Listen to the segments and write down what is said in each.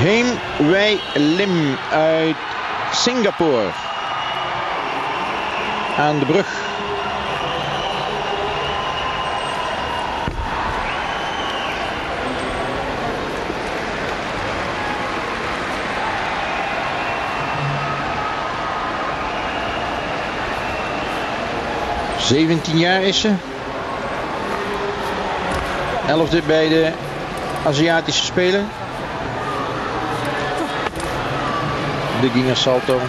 Heem Wei Lim uit Singapore. Aan de brug. Zeventien jaar is ze. Elfde bij de Aziatische Spelen. De Giga Salto.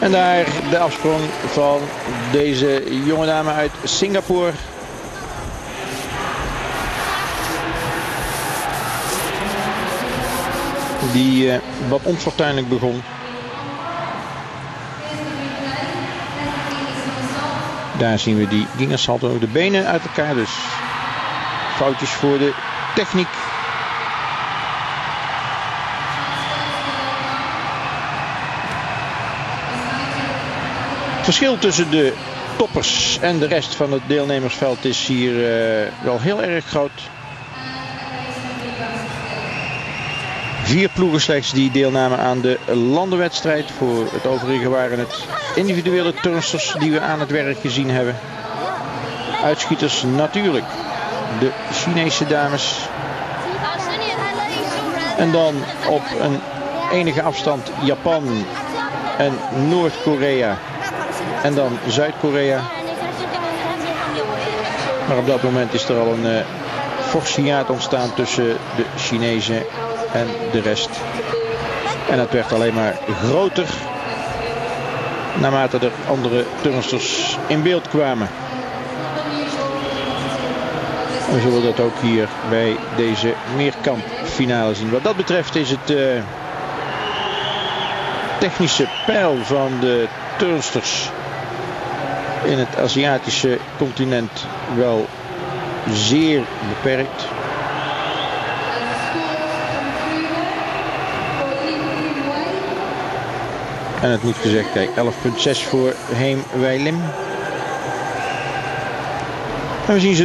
En daar de afsprong van deze jonge dame uit Singapore. Die uh, wat onfortuinlijk begon. Daar zien we die Ginga Salto de benen uit elkaar. Dus foutjes voor de techniek. Verschil tussen de toppers en de rest van het deelnemersveld is hier uh, wel heel erg groot. Vier ploegen slechts die deelnamen aan de landenwedstrijd. Voor het overige waren het individuele turnsters die we aan het werk gezien hebben. Uitschieters natuurlijk. De Chinese dames. En dan op een enige afstand Japan en Noord-Korea. En dan Zuid-Korea. Maar op dat moment is er al een uh, ontstaan tussen de Chinezen en de rest. En het werd alleen maar groter naarmate er andere turnsters in beeld kwamen. We zullen dat ook hier bij deze meerkampfinale zien. Wat dat betreft is het uh, technische pijl van de turnsters in het Aziatische continent wel zeer beperkt. En het moet gezegd, kijk, 11.6 voor Heem Weilim. En we zien ze dus.